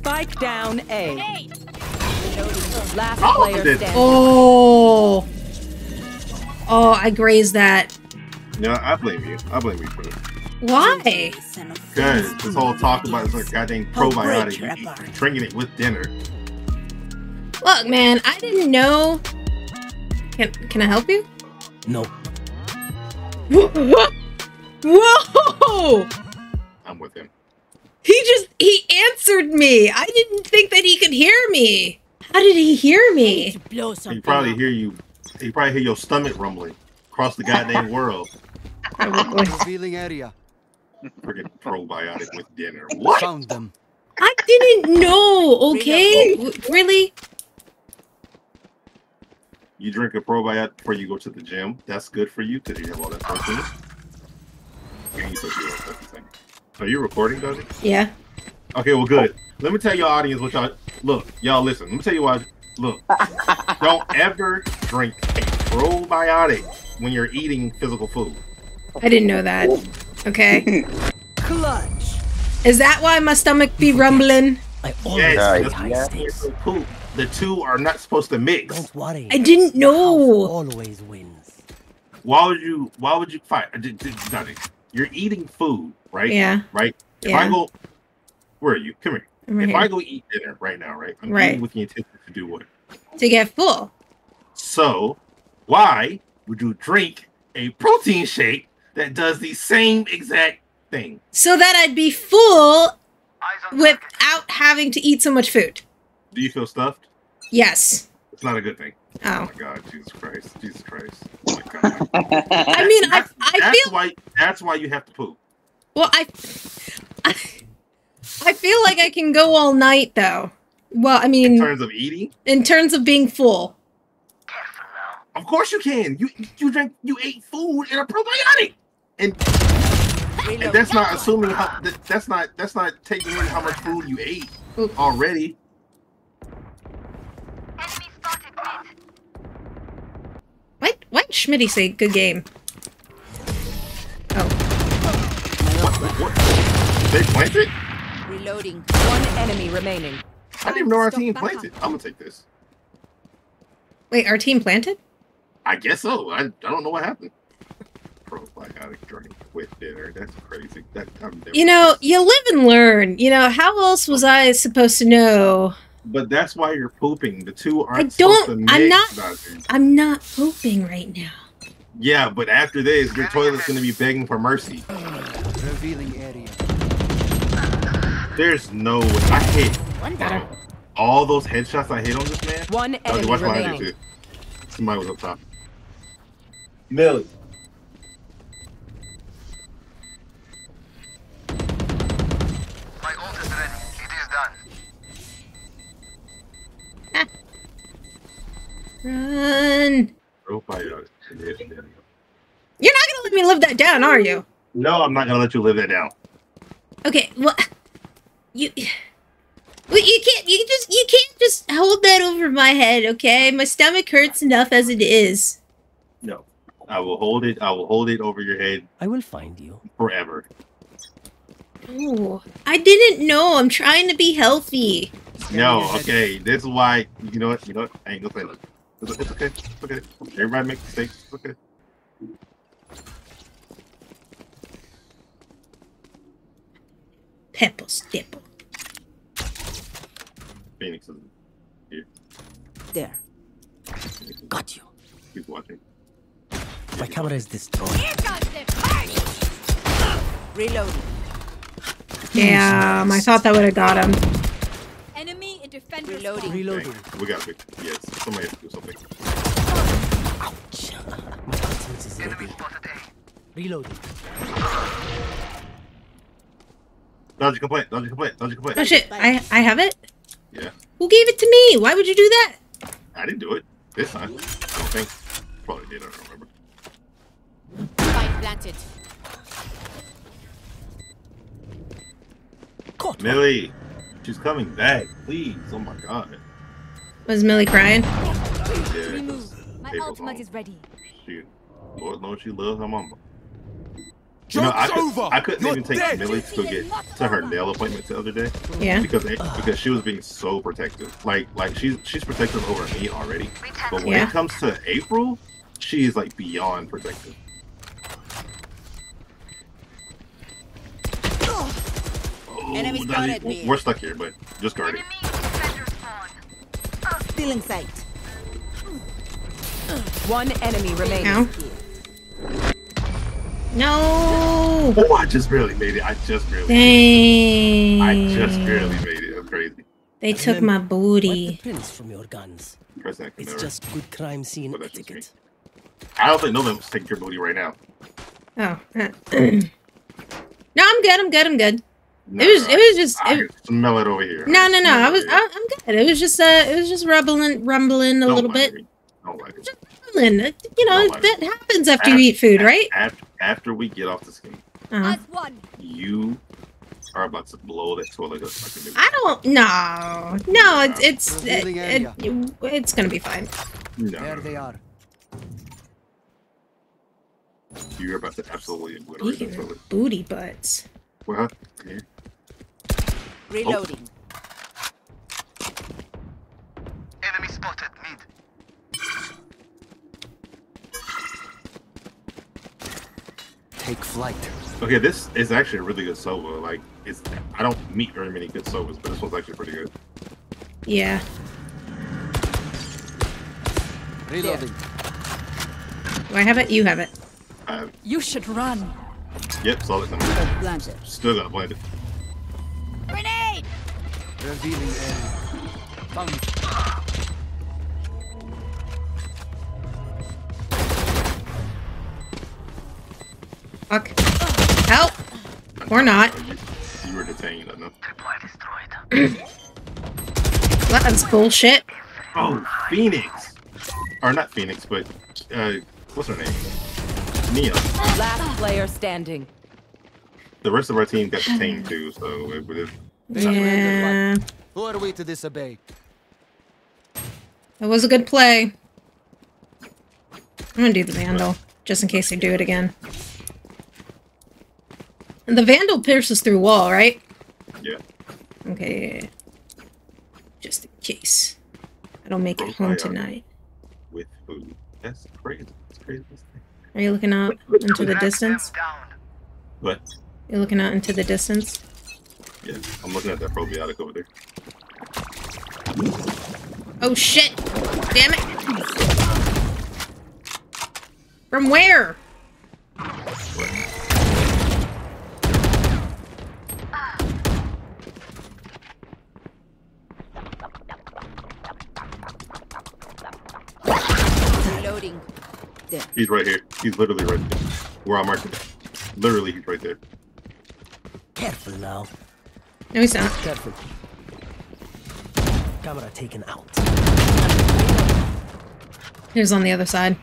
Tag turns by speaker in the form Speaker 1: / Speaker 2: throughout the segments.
Speaker 1: Spike down A. Last
Speaker 2: Oh,
Speaker 1: player
Speaker 2: it-
Speaker 1: standing.
Speaker 3: Oh. Oh, I grazed that.
Speaker 2: No, I blame you. I blame you for this.
Speaker 3: Why?
Speaker 2: Because this whole talk about this like goddamn probiotic, you, you drinking it with dinner.
Speaker 3: Look, man, I didn't know. Can can I help you?
Speaker 4: No.
Speaker 3: Whoa!
Speaker 2: I'm with him.
Speaker 3: He just he answered me. I didn't think that he could hear me. How did he hear me?
Speaker 5: Blow
Speaker 2: He probably
Speaker 5: up.
Speaker 2: hear you. He probably hear your stomach rumbling across the goddamn world.
Speaker 3: Probably.
Speaker 4: Revealing area.
Speaker 2: Freaking probiotic with dinner. What?
Speaker 4: Found them.
Speaker 3: I didn't know. Okay, really?
Speaker 2: You drink a probiotic before you go to the gym. That's good for you because you have all that protein. Are you recording, Dozy?
Speaker 3: Yeah.
Speaker 2: Okay, well, good. Let me tell your audience what y'all look. Y'all listen. Let me tell you why. Look, don't ever drink a probiotic when you're eating physical food.
Speaker 3: I didn't know that. Okay.
Speaker 1: Clutch.
Speaker 3: Is that why my stomach be rumbling?
Speaker 4: I always
Speaker 2: Yes,
Speaker 4: play
Speaker 2: that's
Speaker 4: high
Speaker 2: why
Speaker 4: stakes.
Speaker 2: poop. The two are not supposed to mix.
Speaker 4: Don't worry.
Speaker 3: I didn't know.
Speaker 4: always wins.
Speaker 2: Why would you? Why would you fight? Did- did- Dozy, You're eating food, right?
Speaker 3: Yeah.
Speaker 2: Right. If
Speaker 3: Yeah.
Speaker 2: I go, where are you? Come here.
Speaker 3: Right
Speaker 2: if I go eat dinner right now, right? I'm
Speaker 3: Right.
Speaker 2: with the intention to do what?
Speaker 3: To get full.
Speaker 2: So, why would you drink a protein shake that does the same exact thing?
Speaker 3: So that I'd be full without having to eat so much food.
Speaker 2: Do you feel stuffed?
Speaker 3: Yes.
Speaker 2: It's not a good thing. Oh
Speaker 3: Oh.
Speaker 2: my God, Jesus Christ, Jesus Christ. Oh my God.
Speaker 3: I mean, I, I
Speaker 2: that's
Speaker 3: feel
Speaker 2: why. That's why you have to poop.
Speaker 3: Well. I, I, I feel like I can go all night though. Well, I mean, In
Speaker 2: terms of eating,
Speaker 3: in terms of being full.
Speaker 2: of course you can. You you drink you ate food in a probiotic, and, and that's not assuming how. That, that's not that's not taking in how much food you ate
Speaker 3: Oop.
Speaker 2: already.
Speaker 3: Why? Why did Schmitty say good game?
Speaker 2: What? What? They planted?
Speaker 5: Reloading.
Speaker 1: One enemy remaining.
Speaker 2: I didn't even know our
Speaker 5: Stop
Speaker 2: team
Speaker 5: back
Speaker 2: planted. I'm gonna take this.
Speaker 3: wait, our team planted?
Speaker 2: I guess so. I, I don't know what happened. Probiotic drink with dinner. That's crazy. That I've
Speaker 3: You know, you live and learn. You know, how else was I supposed to know?
Speaker 2: But that's why you're pooping. The two aren't
Speaker 3: I don't-
Speaker 2: to.
Speaker 3: I'm not-
Speaker 2: Dodger.
Speaker 3: I'm not pooping right now.
Speaker 2: Yeah, but after this, your toilet's gonna be begging for mercy.
Speaker 4: Revealing area.
Speaker 2: There's no way. I hit
Speaker 5: One
Speaker 3: Got her.
Speaker 5: down.
Speaker 2: all those headshots I hit on this man.
Speaker 1: One
Speaker 2: Dodger,
Speaker 1: enemy
Speaker 2: watch what I do
Speaker 1: remaining.
Speaker 2: too. Somebody was up top. Millie.
Speaker 6: My ult is ready. It is done.
Speaker 3: Run! You're not gonna let me live that down, are you?
Speaker 2: No, I'm not gonna let you live that down.
Speaker 3: Okay, well, you, well, you can't, you just, you can't just hold that over my head, okay? My stomach hurts enough as it is.
Speaker 2: No. I will hold it. I will hold it over your head
Speaker 4: I will find you.
Speaker 2: forever.
Speaker 3: Oh, I didn't know. I'm trying to be healthy.
Speaker 2: No, okay. This is why you know what? You know what? I ain't gonna say look. It's, it's okay. It's okay. Everybody makes mistakes. It's okay.
Speaker 3: Pepper stipple.
Speaker 2: Phoenix is here.
Speaker 5: There.
Speaker 4: Got you.
Speaker 2: He's watching.
Speaker 4: My camera is destroyed. Here comes the party!
Speaker 5: Reloading.
Speaker 3: Damn, I thought that would have got him.
Speaker 5: Enemy in defender
Speaker 1: Reloading.
Speaker 4: Reloading.
Speaker 2: Dang, we gotta fix. Yes, somebody has to do something.
Speaker 4: Ouch. My ultimate is
Speaker 6: Enemy
Speaker 4: ready.
Speaker 6: spotted A.
Speaker 4: Reloading.
Speaker 2: Dodge your complaint. Dodge your complaint. Dodge your complaint.
Speaker 3: Oh shit, I, I have it?
Speaker 2: Yeah,
Speaker 3: Who gave it to me? Why would you do that?
Speaker 2: I didn't do it this time. I don't think. Probably did. I don't remember.
Speaker 5: Spike planted.
Speaker 4: Caught one.
Speaker 2: Millie, she's coming back. Please. Oh my god.
Speaker 3: Was Millie crying?
Speaker 5: Oh,
Speaker 2: yeah,
Speaker 5: My
Speaker 2: April's
Speaker 5: ultimate is ready.
Speaker 2: She, Lord knows she loves her mama. You know, I, could,
Speaker 7: over.
Speaker 2: I couldn't
Speaker 7: You're
Speaker 2: even take
Speaker 7: dead.
Speaker 2: Millie to go get to her nail appointment the other day
Speaker 3: Yeah.
Speaker 2: because because she was being so protective. Like like she's she's protective over me already, but when
Speaker 3: Yeah.
Speaker 2: it comes to April, she is like beyond protective. Oh,
Speaker 5: Enemy
Speaker 2: that
Speaker 5: spotted
Speaker 2: is-
Speaker 5: me.
Speaker 2: We're stuck here, but just guard it.
Speaker 5: Still in sight.
Speaker 1: One enemy remaining.
Speaker 3: Ow. No.
Speaker 2: Oh, I just barely made it. I just barely.
Speaker 3: Dang.
Speaker 2: I just barely made it. That's crazy.
Speaker 3: They took my
Speaker 4: Wipe the
Speaker 3: booty.
Speaker 4: prints from your guns.
Speaker 2: Press that
Speaker 4: It's
Speaker 2: never.
Speaker 4: just good crime scene
Speaker 2: Well, that's just me.
Speaker 4: etiquette.
Speaker 2: I don't think no one's taking your booty right now.
Speaker 3: Oh. uh, no, I'm good. I'm good. I'm good.
Speaker 2: No,
Speaker 3: It was. It was just.
Speaker 2: I
Speaker 3: It,
Speaker 2: can smell it over here.
Speaker 3: no, no, no. I was. I, I'm good. It was just. Uh. It was just rumbling, rumbling a
Speaker 2: Don't
Speaker 3: little bit.
Speaker 2: me. Don't like it.
Speaker 3: Rumbling. Uh, You know
Speaker 2: Don't
Speaker 3: that happens after you eat food, right?
Speaker 2: After, after we get off this game,
Speaker 3: Uh-huh.
Speaker 2: you are about to blow that toilet up like.
Speaker 3: I don't. No. No. It's. It's. It,
Speaker 7: Revealing
Speaker 3: it, it's gonna be fine.
Speaker 2: No,
Speaker 7: There they are.
Speaker 2: you're about to absolutely obliterate that toilet.
Speaker 3: booty butts.
Speaker 2: Well, yeah.
Speaker 5: Reloading.
Speaker 6: Enemy
Speaker 7: Take flight.
Speaker 2: Okay, this is actually a really good sova. Like, it's I don't meet very many good sovas, but this one's actually pretty good.
Speaker 3: Yeah.
Speaker 7: Reloading.
Speaker 3: Do I have it? You have it.
Speaker 2: Uh,
Speaker 5: You should run.
Speaker 2: yep, solid number.
Speaker 5: Planted.
Speaker 2: Still gonna blend it.
Speaker 5: Grenade!
Speaker 7: Revealing area. Found.
Speaker 3: Or not.
Speaker 2: You, you were detained, I know.
Speaker 3: That's bullshit.
Speaker 2: Oh, Phoenix! Or not Phoenix, but uh, what's her name? Nia.
Speaker 1: Last player standing.
Speaker 2: The rest of our team got detained too, so it would have.
Speaker 3: Yeah.
Speaker 7: Who are we to disobey?
Speaker 3: It was a good play. I'm gonna do the Vandal, just in case they do it again. And the Vandal pierces through wall, right?
Speaker 2: Yeah.
Speaker 3: Okay. Just in case. I don't make it home tonight.
Speaker 2: With food. That's crazy. That's crazy.
Speaker 3: Are you looking out into the distance?
Speaker 2: What?
Speaker 3: You're looking out into the distance?
Speaker 2: yeah, I'm looking at that probiotic over there.
Speaker 3: Oh shit! Damn it! From where?
Speaker 2: He's right here. He's literally right there. Where I marked him. Literally, he's right there.
Speaker 4: Careful now.
Speaker 3: No, he's not.
Speaker 4: Careful. Camera taken out.
Speaker 3: He was on the other side.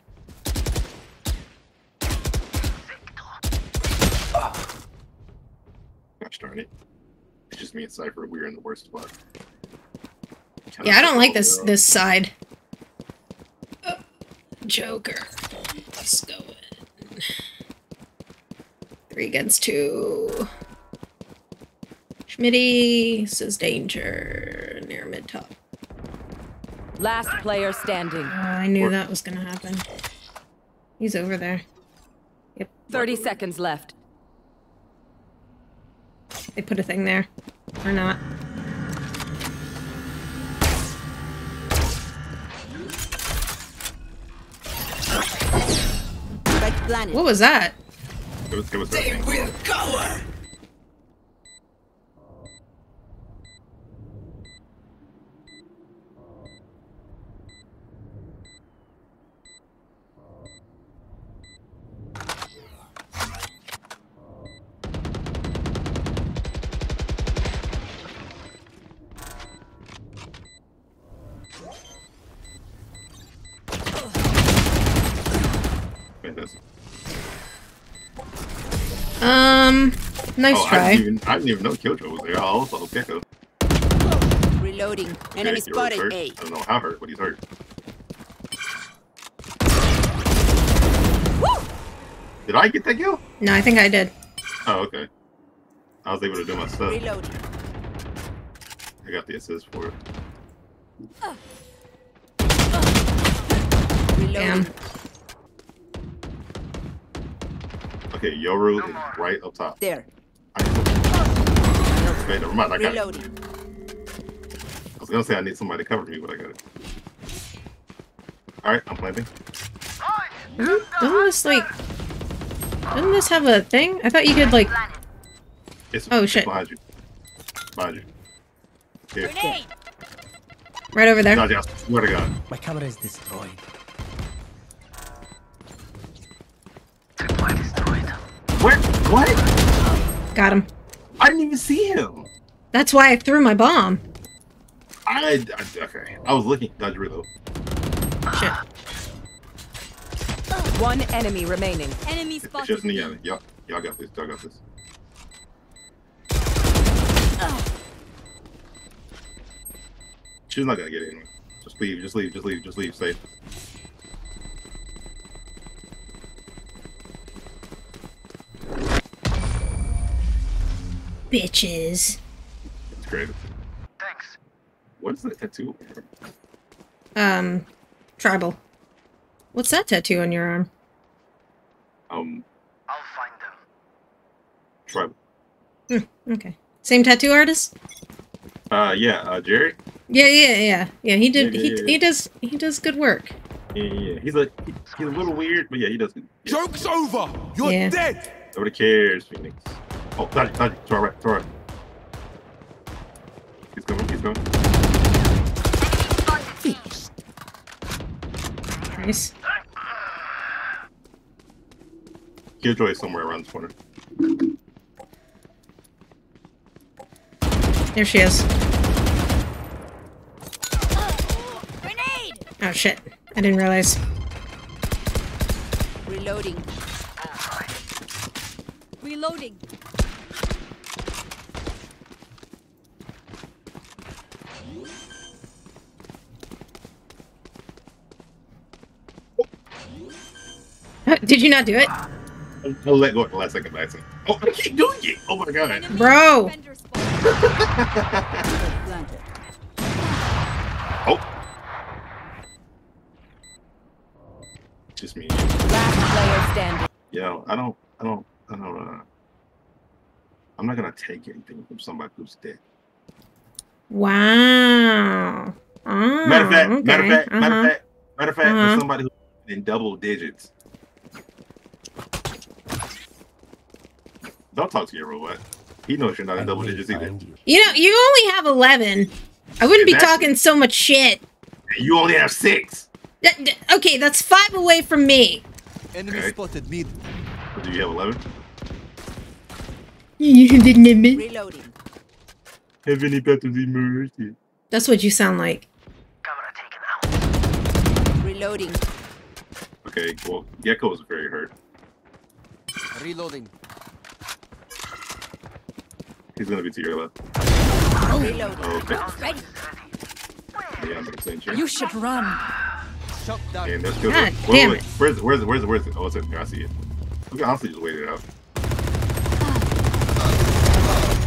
Speaker 2: Gosh darn it. It's just me and Cypher. We're in the worst spot.
Speaker 3: Yeah, I don't like this this side. Uh, Joker. Let's go in. Three against two. Schmitty says danger near mid top.
Speaker 1: Last player standing.
Speaker 3: Oh, I knew that was gonna happen. He's over there. Yep.
Speaker 1: 30 seconds left.
Speaker 3: They put a thing there. Or not.
Speaker 5: Spike planted.
Speaker 3: What was that?
Speaker 2: It was, it was that thing. Fantastic.
Speaker 3: Um, nice
Speaker 2: oh, I
Speaker 3: try.
Speaker 2: didn't, even, I didn't even know Killjoy was there. I also Gekko.
Speaker 5: Reloading.
Speaker 2: Okay,
Speaker 5: Enemy spotted
Speaker 2: hurt.
Speaker 5: A.
Speaker 2: I don't know how hurt, but he's hurt. Woo! Did I get that kill?
Speaker 3: No, I think I did.
Speaker 2: Oh, okay. I was able to do my stuff.
Speaker 5: Reloading.
Speaker 2: I got the assist for it.
Speaker 5: Reloading.
Speaker 3: Damn.
Speaker 2: Okay, Yoru is right up top.
Speaker 5: There.
Speaker 2: I need Okay, never mind. I got it. I was gonna say I need somebody to cover me, but I got it. All right, I'm planting.
Speaker 3: Doesn't this like? Doesn't this have a thing? I thought you could like.
Speaker 2: It's,
Speaker 3: Oh,
Speaker 2: it's
Speaker 3: shit.
Speaker 2: behind you. Behind you. Here.
Speaker 5: Grenade.
Speaker 3: Right over there.
Speaker 2: Dodgii, I swear to God.
Speaker 4: My camera is destroyed.
Speaker 2: Where? What?
Speaker 3: Got him.
Speaker 2: I didn't even see him.
Speaker 3: That's why I threw my bomb.
Speaker 2: I, I okay. I was looking. Dodge reload.
Speaker 3: Shit.
Speaker 1: One enemy remaining.
Speaker 5: Enemy spotted.
Speaker 2: just me. Y'all, y'all got this. Y'all got this. She's not gonna get in. Just leave. Just leave. Just leave. Just leave. Safe.
Speaker 3: Bitches.
Speaker 2: It's great.
Speaker 6: Thanks.
Speaker 2: What is that tattoo?
Speaker 3: Um, tribal. What's that tattoo on your arm?
Speaker 2: Um,
Speaker 6: I'll find them.
Speaker 2: tribal.
Speaker 3: Okay. Same tattoo artist?
Speaker 2: Uh, yeah. Uh, Jerry.
Speaker 3: Yeah, yeah, yeah. Yeah, he did.
Speaker 2: Yeah,
Speaker 3: He
Speaker 2: yeah, yeah.
Speaker 3: he does. He does good work.
Speaker 2: Yeah, yeah. yeah. He's a he's a little weird, but yeah, he does. good.
Speaker 8: Joke's over! You're
Speaker 3: Yeah.
Speaker 8: dead!
Speaker 2: Nobody cares, Phoenix. Oh, Dodgii, Dodgii. To our right. To our right. He's coming. He's coming.
Speaker 3: Nice.
Speaker 2: Killjoy is somewhere around this corner.
Speaker 3: There she is.
Speaker 5: Grenade.
Speaker 3: Oh shit! I didn't realize.
Speaker 5: Reloading. Reloading.
Speaker 3: Did you not do it,
Speaker 2: I'll, I'll let go at the last second by accident. Oh, I keep doing it. Oh my god.
Speaker 3: bro?
Speaker 5: Defender spotted.
Speaker 2: Oh. Just me.
Speaker 1: Last player standing.
Speaker 2: Yo, I don't, I don't, I don't. Uh, I'm not gonna take anything from somebody who's dead.
Speaker 3: Wow. Oh,
Speaker 2: Matter of fact,
Speaker 3: okay.
Speaker 2: matter of fact, matter of fact, matter of fact,
Speaker 3: Uh-huh.
Speaker 2: for somebody who's in double digits. Don't talk to your robot. He knows you're not in double
Speaker 4: will
Speaker 2: digits either.
Speaker 4: you.
Speaker 3: You know, you only have eleven. I wouldn't be
Speaker 2: Exactly.
Speaker 3: talking so much shit.
Speaker 2: You only have six.
Speaker 3: Th- th- okay, that's five away from me.
Speaker 8: Enemy
Speaker 2: Okay.
Speaker 8: spotted mid.
Speaker 2: Or do you have eleven?
Speaker 5: You didn't Reloading.
Speaker 2: Have any better than mercy?
Speaker 3: That's what you sound like.
Speaker 6: Camera taken out.
Speaker 5: Reloading.
Speaker 2: Okay, well, Gekko is very hurt.
Speaker 7: Reloading.
Speaker 2: He's gonna be to your left. Oh, okay.
Speaker 5: Ready.
Speaker 2: Yeah, I'm gonna send you.
Speaker 1: You should run.
Speaker 7: Shut down.
Speaker 2: And that's good.
Speaker 3: God
Speaker 2: wait,
Speaker 3: damn
Speaker 2: wait,
Speaker 3: it.
Speaker 2: Where's it? Where's it? Where's it? Where's it? Oh, it's in there. I see it. We can honestly just wait it out.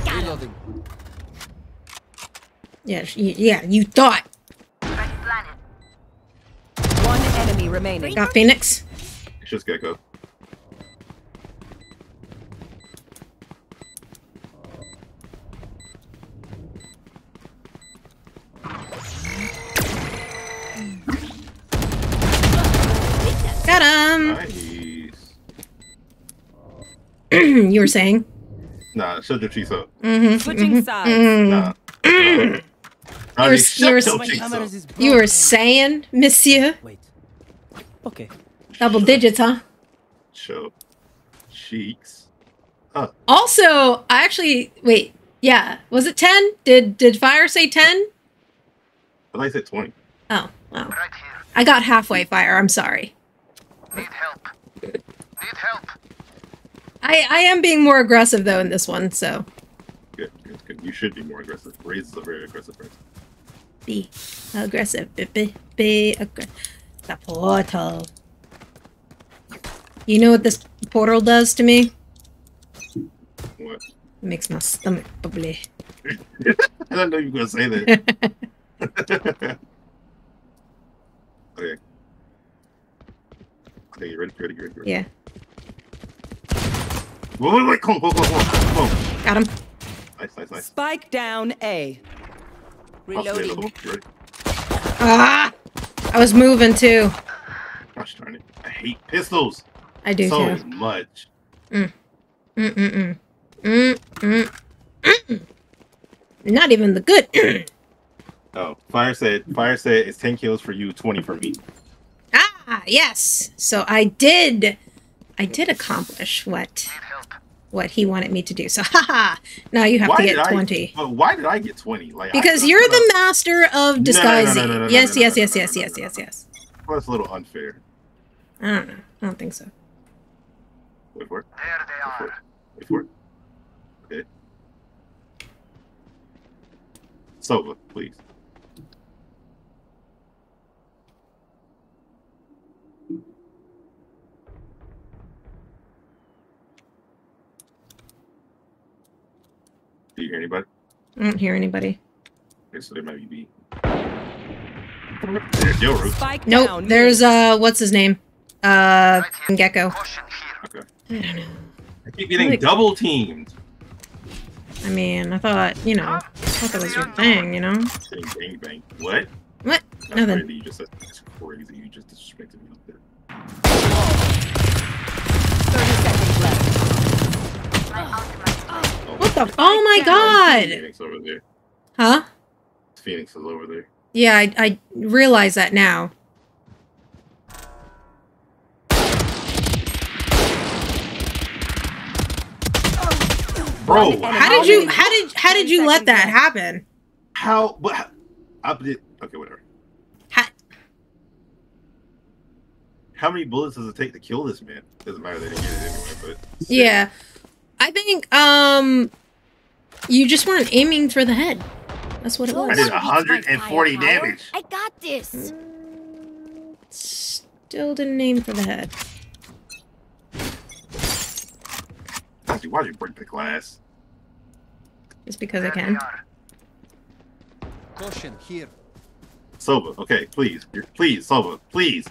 Speaker 7: Reloading.
Speaker 3: Yeah, yeah. You thought.
Speaker 6: Ready.
Speaker 1: One enemy remaining.
Speaker 3: Got Phoenix.
Speaker 2: It's just Gekko.
Speaker 3: you were saying.
Speaker 2: Nah, shut your cheeks up.
Speaker 3: Mm-hmm.
Speaker 1: Switching sides.
Speaker 2: Nah.
Speaker 3: You
Speaker 2: Nah,
Speaker 3: were-
Speaker 2: shut
Speaker 3: you were-
Speaker 2: your
Speaker 4: My
Speaker 2: cheeks
Speaker 4: camera
Speaker 2: up.
Speaker 4: is
Speaker 3: You were saying, Monsieur.
Speaker 4: Wait. Okay.
Speaker 3: Double digits, huh?
Speaker 2: Show cheeks. Huh.
Speaker 3: Also, I actually wait. Yeah, was it ten? Did did Fire say ten?
Speaker 2: I thought said 20.
Speaker 3: Oh, wow.
Speaker 6: Right here.
Speaker 3: I got halfway. Fire. I'm sorry.
Speaker 6: Need help. Need help.
Speaker 3: I I am being more aggressive though in this one. So
Speaker 2: Good, good, good. You should be more aggressive. Raze is a very aggressive person.
Speaker 3: be aggressive. Be be, be aggressive. The portal. You know what this portal does to me? What? Makes my stomach bubbly.
Speaker 2: I didn't know you were gonna say that. okay. Okay, you ready? You ready? You ready? You ready?
Speaker 3: Yeah,
Speaker 2: Wait, wait, wait! Come on, come on, come on, come on.
Speaker 3: got him.
Speaker 2: Nice, nice, nice.
Speaker 1: Spike down A.
Speaker 2: I'll say another
Speaker 5: Reloading.
Speaker 2: one. You ready?
Speaker 3: Ah! I was moving too.
Speaker 2: Gosh darn it! I hate pistols
Speaker 3: I do
Speaker 2: so
Speaker 3: too.
Speaker 2: much.
Speaker 3: Mm mm mm. Mm mm mm. Not even the good.
Speaker 2: Oh, Fire said. Fire said it's ten kills for you, twenty for me.
Speaker 3: ah, yes. So I did. I did accomplish what what he wanted me to do. So haha. Now you have to
Speaker 2: did
Speaker 3: get
Speaker 2: I-
Speaker 3: twenty.
Speaker 2: But why did I get twenty? Like
Speaker 3: Because you're the
Speaker 2: up-
Speaker 3: master of
Speaker 2: no, no,
Speaker 3: disguising.
Speaker 2: no, no, no,
Speaker 3: yes, yes, yes, yes, yes, yes, yes, yes.
Speaker 2: Well, that's a little unfair.
Speaker 3: I don't know. I don't think so.
Speaker 2: Wait for it.
Speaker 6: There they
Speaker 2: Wait for
Speaker 6: are.
Speaker 2: it. Wait for it. Okay. Sova, please. Do you hear anybody?
Speaker 3: I don't hear anybody.
Speaker 2: Okay, so there might be B. There's your roof.
Speaker 1: Spike
Speaker 3: Nope.
Speaker 1: down.
Speaker 3: There's uh, what's his name? Uh,
Speaker 6: Gekko.
Speaker 2: Okay.
Speaker 3: I don't know.
Speaker 2: I keep getting
Speaker 3: Like-
Speaker 2: double teamed.
Speaker 3: I mean, I thought, you know, I thought that was your thing, you know?
Speaker 2: Bang, bang, bang. What?
Speaker 3: What?
Speaker 2: That's
Speaker 3: Nothing.
Speaker 2: crazy. You just that's crazy. You just disrespected me up there.
Speaker 1: 30 seconds left.
Speaker 2: Oh,
Speaker 3: What the? Oh my god!
Speaker 2: Phoenix over there.
Speaker 3: Huh?
Speaker 2: Phoenix is over there.
Speaker 3: Yeah, I, I realize that now.
Speaker 2: Bro,
Speaker 1: One
Speaker 3: How did you? How did? How did you let that happen?
Speaker 2: How? But how, up did okay, whatever.
Speaker 3: How,
Speaker 2: How many bullets does it take to kill this man? Doesn't matter. They didn't get it anyway. But
Speaker 3: yeah, I think um, you just weren't aiming for the head. That's what it was.
Speaker 2: I did 140 damage.
Speaker 5: I got this.
Speaker 3: Still didn't aim for the head.
Speaker 2: Why'd you, why'd you break the glass?
Speaker 3: Just because I
Speaker 6: There they
Speaker 3: can.
Speaker 7: Caution here.
Speaker 2: Sova, okay, please, please, Sova, please.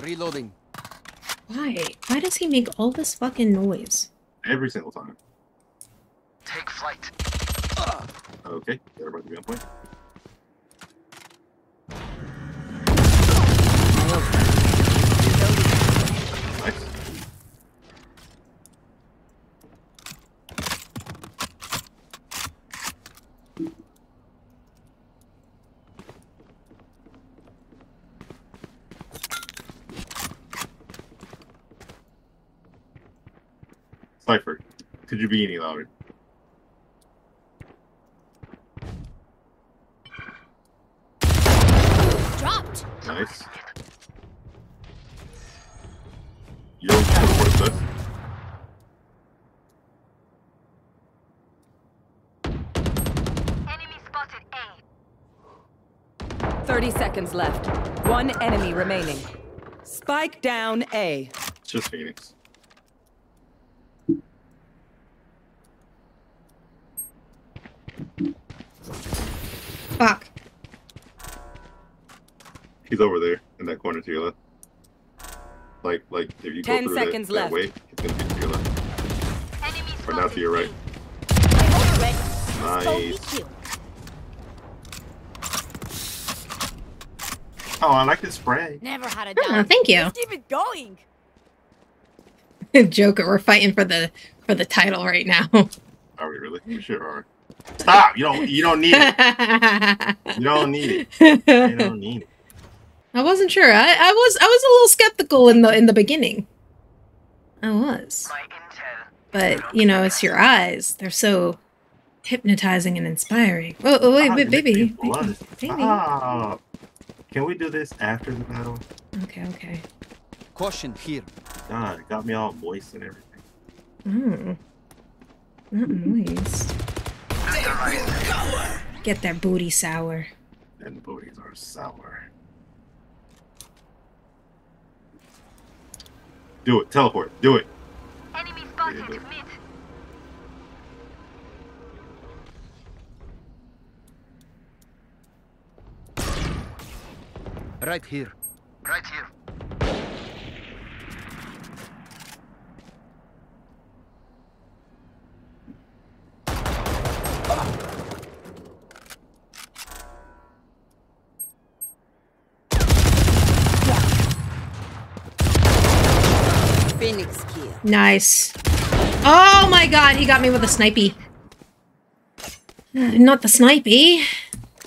Speaker 7: Reloading.
Speaker 3: Why? Why does he make all this fucking noise?
Speaker 2: Every single time.
Speaker 6: Take flight.
Speaker 2: Okay, everybody be on point. Nice. Cypher, could you be any louder?
Speaker 5: Dropped.
Speaker 2: Nice. You don't teleport us.
Speaker 6: Enemy spotted A.
Speaker 1: 30 seconds left. One enemy remaining. Spike down A.
Speaker 2: It's just Phoenix.
Speaker 3: Fuck.
Speaker 2: He's over there in that corner to your left. Like, like if you
Speaker 1: Ten
Speaker 2: go through
Speaker 1: seconds
Speaker 2: that, that
Speaker 1: left.
Speaker 2: way, it's gonna be to your left.
Speaker 6: Enemy
Speaker 2: Or
Speaker 6: spotted
Speaker 2: now to your right.
Speaker 5: Nice.
Speaker 2: Oh, I like this spray.
Speaker 5: Never had a
Speaker 3: Oh, thank you.
Speaker 5: Let's keep it going.
Speaker 3: Joker, we're fighting for the for the title right now.
Speaker 2: Are we really? We sure are. Stop! You don't. You don't need it. You don't need it. You don't need it.
Speaker 3: I wasn't sure. I, I was I was a little skeptical in the in the beginning. I was. But you know, it's your eyes. They're so hypnotizing and inspiring. Oh, oh wait,
Speaker 2: Ah,
Speaker 3: wait,
Speaker 2: you make
Speaker 3: baby. Baby. baby.
Speaker 2: Stop. Can we do this after the battle?
Speaker 3: Okay, okay.
Speaker 7: Caution here.
Speaker 2: God, it got me all moist and everything.
Speaker 3: Mm. Not moist. Get that booty sour.
Speaker 2: And the booties are sour. Do it. Teleport. Do it.
Speaker 6: Enemy spotted
Speaker 2: Yeah.
Speaker 6: mid.
Speaker 7: Right here.
Speaker 6: Right here.
Speaker 5: Phoenix kill.
Speaker 3: Nice. Oh my god, he got me with a snipey. Uh, Not the snipey.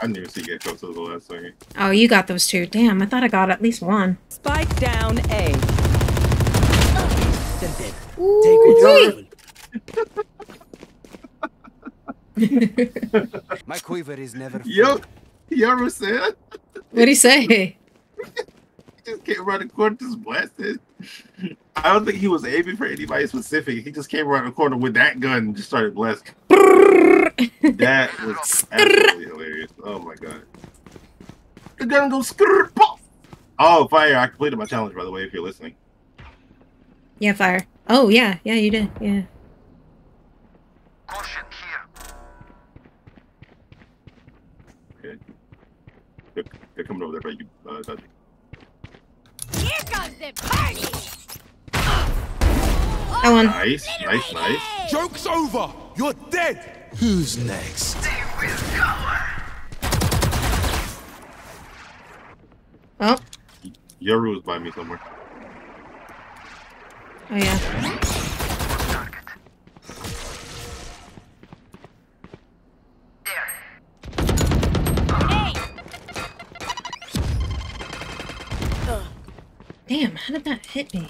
Speaker 2: I didn't even see get close to the last second.
Speaker 3: Oh, you got those two. Damn, I thought I got at least one.
Speaker 1: Spike down A.
Speaker 4: They're dead.
Speaker 3: Ooh,
Speaker 7: My quiver is never full.
Speaker 2: Yo, you ever said?
Speaker 3: What'd he say?
Speaker 2: He just came around the corner, just blasted. I don't think he was aiming for anybody specific. He just came around the corner with that gun and just started blasting. that was absolutely hilarious. Oh my god. The gun goes skrrr, pop. Oh, fire! I completed my challenge, by the way. If you're listening,
Speaker 3: Yeah, fire. Oh, yeah, yeah, you did. Yeah.
Speaker 6: Caution here.
Speaker 2: they're, they're coming over there, but you, uh, Dodgii.
Speaker 5: Here comes the party.
Speaker 3: That one.
Speaker 2: Nice, nice, nice.
Speaker 8: Joke's over. You're dead. Who's next?
Speaker 3: Oh,
Speaker 2: Yoru is by me somewhere.
Speaker 3: oh yeah. Damn, how did that hit me?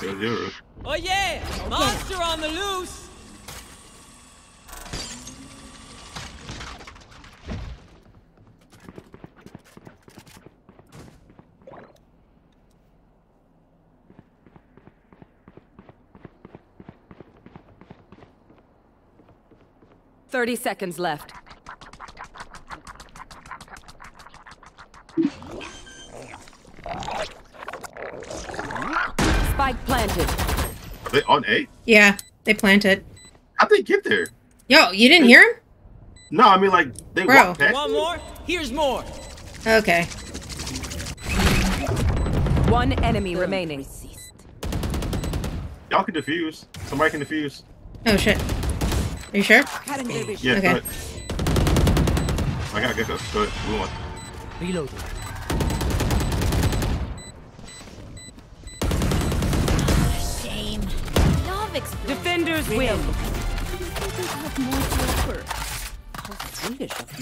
Speaker 2: It's Yoru.
Speaker 1: Oh yeah! Monster on the loose! Thirty seconds left.
Speaker 2: Are they on A?
Speaker 3: Yeah, they planted.
Speaker 2: How'd they get there?
Speaker 3: Yo, you didn't hear him?
Speaker 2: No, I mean like they
Speaker 3: Bro.
Speaker 2: walked past.
Speaker 1: Want
Speaker 2: me.
Speaker 1: more? Here's more.
Speaker 3: Okay.
Speaker 1: One enemy remaining.
Speaker 2: Y'all can defuse. Somebody can defuse.
Speaker 3: Oh shit. Are you sure?
Speaker 2: Yeah,
Speaker 3: Okay.
Speaker 2: go ahead. I gotta get this. Go ahead. Move on.
Speaker 4: Reloading.
Speaker 1: Defenders win.
Speaker 4: Swedish of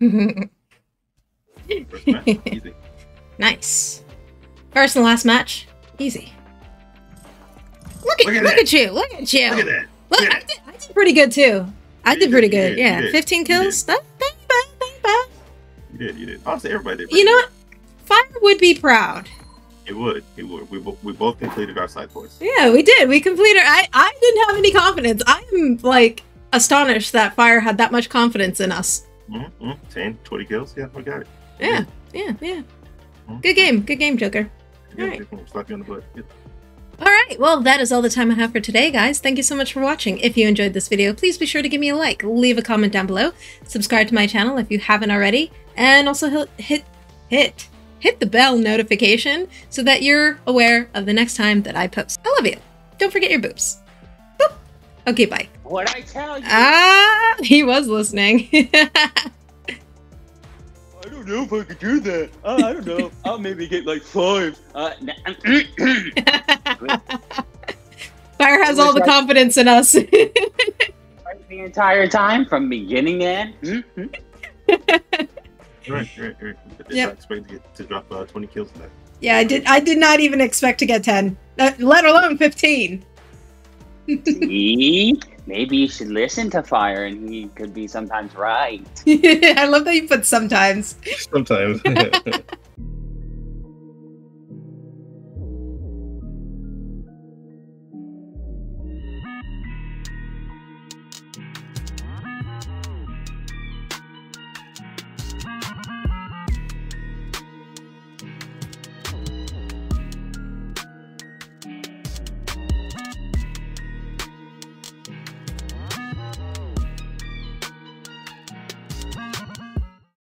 Speaker 4: you.
Speaker 2: First match. Easy.
Speaker 3: nice. First and last match. Easy. Look at,
Speaker 2: Look
Speaker 3: look
Speaker 2: at
Speaker 3: at, you. Look at you.
Speaker 2: Look at that.
Speaker 3: Look,
Speaker 2: Look
Speaker 3: I
Speaker 2: at
Speaker 3: did, I did pretty good too. I
Speaker 2: You
Speaker 3: did pretty good.
Speaker 2: did,
Speaker 3: yeah, 15 kills. That, that ain't bad. That ain't.
Speaker 2: You did. You did. Honestly, everybody did.
Speaker 3: You know
Speaker 2: pretty
Speaker 3: what? Fire would be proud.
Speaker 2: It would. It would. We, we both completed our side course.
Speaker 3: Yeah, we did. We completed. I I didn't have any confidence. I'm like astonished that Fire had that much confidence in us.
Speaker 2: Mm-hmm. mm 10, 20 kills. Yeah, we got it.
Speaker 3: Yeah, yeah, yeah.
Speaker 2: Mhm.
Speaker 3: Good game. Good game, Joker.
Speaker 2: Yeah,
Speaker 3: Alright.
Speaker 2: yeah, Slap you on the butt. Yeah.
Speaker 3: All right, well, that is all the time I have for today, guys. Thank you so much for watching. If you enjoyed this video, please be sure to give me a like, leave a comment down below, subscribe to my channel if you haven't already, and also hit hit hit hit the bell notification so that you're aware of the next time that I post. I love you. Don't forget your boobs. Boop. Okay, bye.
Speaker 9: What I tell you?
Speaker 3: Ah, he was listening.
Speaker 9: I don't know if I could do that. Uh, I don't know. I'll maybe get like five. Uh,
Speaker 3: Fire has all the confidence in us.
Speaker 9: the entire time from beginning to end.
Speaker 2: Right, right, right. I did
Speaker 3: Yep.
Speaker 2: expect to get to drop uh, 20 kills today.
Speaker 3: yeah, I did. I did not even expect to get ten, uh, let alone fifteen.
Speaker 9: See? Maybe you should listen to Fire, and he could be sometimes right.
Speaker 3: I love that you put sometimes.
Speaker 2: Sometimes.